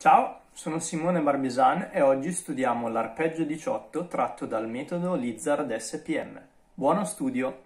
Ciao, sono Simone Barbisan e oggi studiamo l'arpeggio 18 tratto dal metodo Lizard SPM. Buono studio!